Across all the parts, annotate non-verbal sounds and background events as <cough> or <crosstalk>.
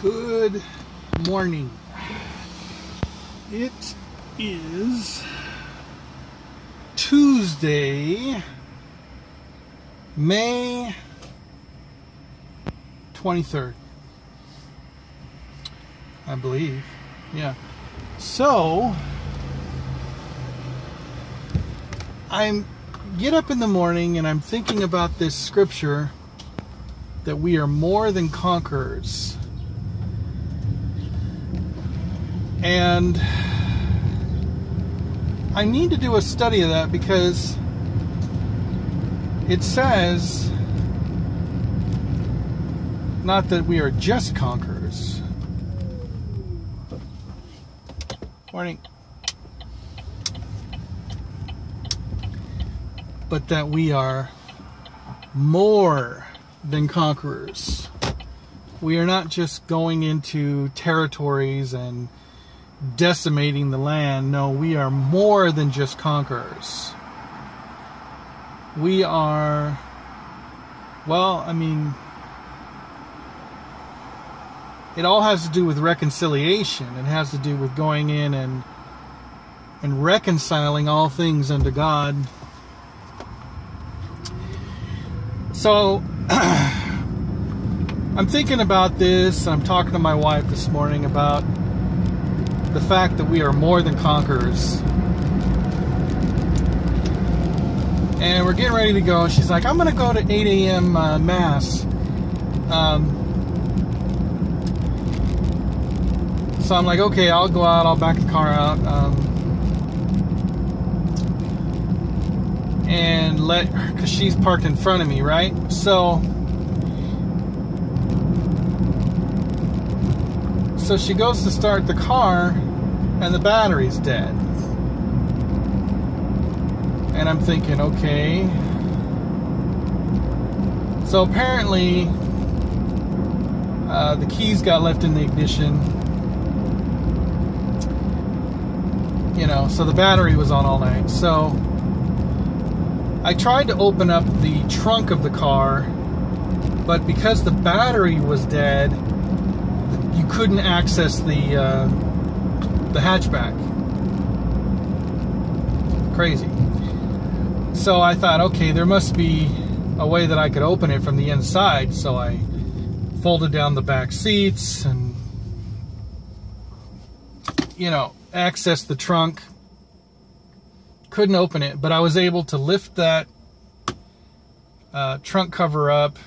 Good morning. It is Tuesday, May 23rd. I believe. Yeah. So, I'm get up in the morning and I'm thinking about this scripture that we are more than conquerors. And I need to do a study of that because it says not that we are just conquerors. Morning. But that we are more than conquerors. We are not just going into territories and decimating the land. No, we are more than just conquerors. We are, well, I mean, it all has to do with reconciliation. It has to do with going in and and reconciling all things unto God. So <clears throat> I'm thinking about this. I'm talking to my wife this morning about the fact that we are more than conquerors. And we're getting ready to go. She's like, I'm going to go to 8 a.m. Uh, Mass. Um, so I'm like, okay, I'll go out. I'll back the car out. Um, and let because she's parked in front of me, right? So So she goes to start the car and the battery's dead. And I'm thinking, okay. So apparently, uh, the keys got left in the ignition. You know, so the battery was on all night. So I tried to open up the trunk of the car, but because the battery was dead, you couldn't access the uh, the hatchback. Crazy. So I thought, okay, there must be a way that I could open it from the inside. So I folded down the back seats and you know access the trunk. Couldn't open it, but I was able to lift that uh, trunk cover up,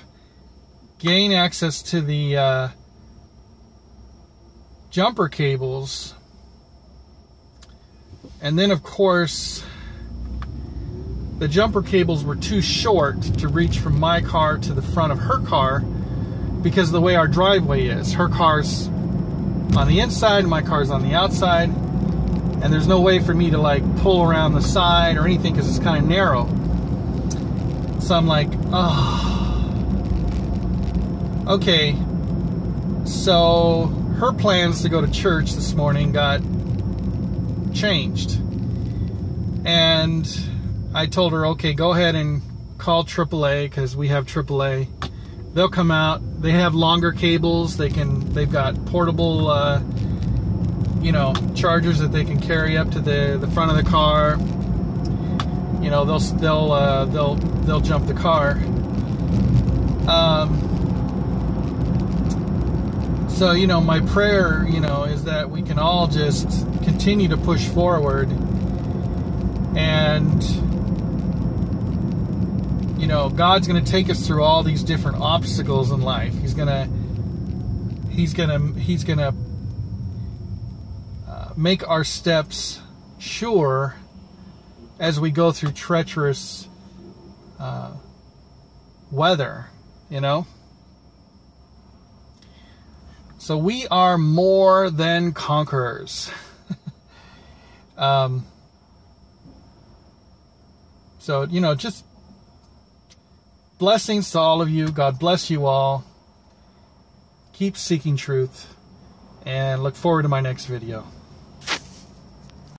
gain access to the uh, jumper cables. And then, of course, the jumper cables were too short to reach from my car to the front of her car because of the way our driveway is. Her car's on the inside, my car's on the outside, and there's no way for me to like pull around the side or anything because it's kind of narrow. So I'm like, oh. Okay, so her plans to go to church this morning got changed. And I told her, okay, go ahead and call AAA because we have AAA. They'll come out. They have longer cables. They can. They've got portable, uh, you know, chargers that they can carry up to the the front of the car. You know, they'll they'll uh, they'll they'll jump the car. Um, so, you know, my prayer, you know, is that we can all just continue to push forward and you know, God's going to take us through all these different obstacles in life. He's going to he's going to he's going to uh, make our steps sure as we go through treacherous uh, weather, you know? So we are more than conquerors. Um, so, you know, just blessings to all of you. God bless you all. Keep seeking truth and look forward to my next video.